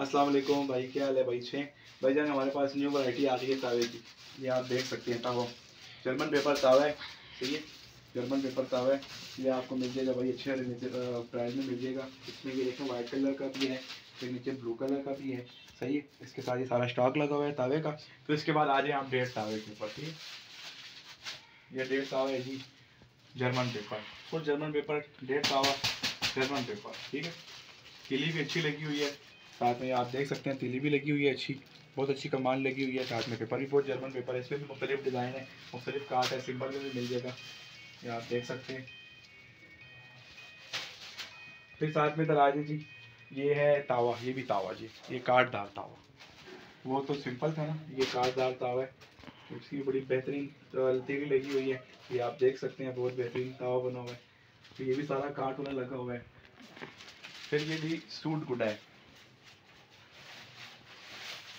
अस्सलाम वालेकुम भाई, क्या हाल है भाई? छे? भाई जान, हमारे पास न्यू वैरायटी आ रही है तावे की। ये आप देख सकते हैं, तावा। जर्मन पेपर तावा है, ठीक है? जर्मन पेपर तावा है। ये आपको मिल जाएगा भाई, अच्छे प्राइस में मिल जाएगा। इसमें ये देखें वाइट कलर का भी है, फिर नीचे ब्लू कलर का भी है। सही है? इसके साथ ये सारा स्टॉक लगा हुआ है तावे का। फिर इसके बाद आ जाए आप डेढ़ तावे के ऊपर, ठीक है? ये डेढ़ तावा है जी German paper full German paper डेढ़ तावा जर्मन पेपर ठीक है? किली भी अच्छी लगी हुई है। साथ में आप देख सकते हैं, तिली भी लगी हुई है अच्छी, बहुत अच्छी कमान लगी हुई है साथ में पेपर भी, बहुत जर्मन पेपर है, इसमें भी मुख्तलिफ़ डिज़ाइन है, मुख्तलिफ़ काट है सिंबल में भी मिल जाएगा, ये आप देख सकते हैं। फिर साथ में दराज जी, ये है तावा, ये भी तावा जी, ये काटदार तावा। वो तो सिंपल था ना, ये काटदार तावा है इसकी बड़ी बेहतरीन तिली लगी हुई है, ये आप देख सकते हैं, बहुत बेहतरीन तावा बना हुआ है तो ये भी सारा काट होने लगा हुआ है। फिर ये भी सूट गुडा है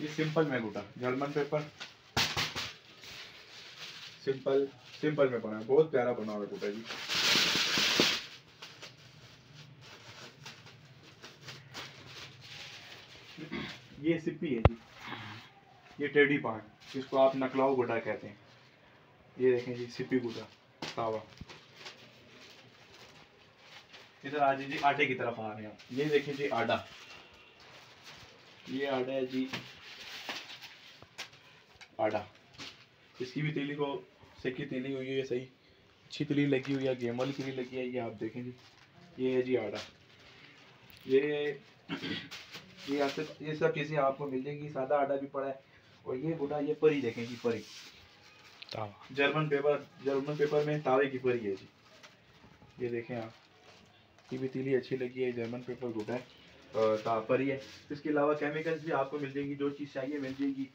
ये सिंपल में गुटा जर्मन पेपर। सिंपल सिंपल में बना है बहुत प्यारा बना हुआ गुटा जी। ये सिप्पी है जी। ये टेडी पार्ट, जिसको आप नकलाऊ गुटा कहते हैं। ये देखें जी, सिप्पी गुटा तावा। इधर आ जी, आटे की तरफ़ आ रहे हैं ये देखिए जी, आटा। ये आटा है जी आटा। इसकी भी तीली को सेकी तीली हुई है सही। अच्छी तीली लगी हुई है गेम वाली तीली लगी है ये आप देखें जी ये है जी आटा। ये ये आपसे ये सब चीज़ें आपको मिल जाएगी। सादा आटा भी पड़ा है और ये गुड़ा ये परी देखें जी परी जर्मन पेपर जर्मन पेपर में तावे की परी है जी। ये देखें आप। ये भी तीली अच्छी लगी है जर्मन पेपर गुड़ा है और परी है। इसके अलावा केमिकल्स भी आपको मिल जाएगी जो चीज़ चाहिए मिल जाएगी।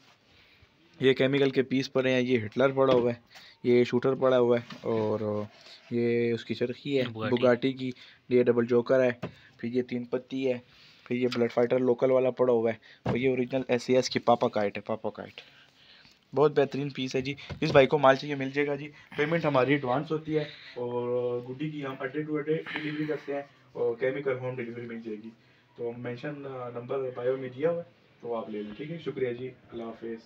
ये केमिकल के पीस पड़े हैं ये हिटलर पड़ा हुआ है ये शूटर पड़ा हुआ है और ये उसकी चरखी है बुगाटी। की ये डबल जोकर है फिर ये तीन पत्ती है फिर ये ब्लड फाइटर लोकल वाला पड़ा हुआ है और ये ओरिजिनल एस सी एस की पापा काइट है पापा काइट बहुत बेहतरीन पीस है जी इस भाई को माल चाहिए मिल जाएगा जी। पेमेंट हमारी एडवांस होती है और गुड्डी की हम अड्डे टू अड्डे डिलीवरी करते हैं और केमिकल होम डिलीवरी मिल जाएगी। तो मेंशन नंबर बायो में दिया हुआ है तो आप ले लें। ठीक है शुक्रिया जी। अल्लाह हाफिज़।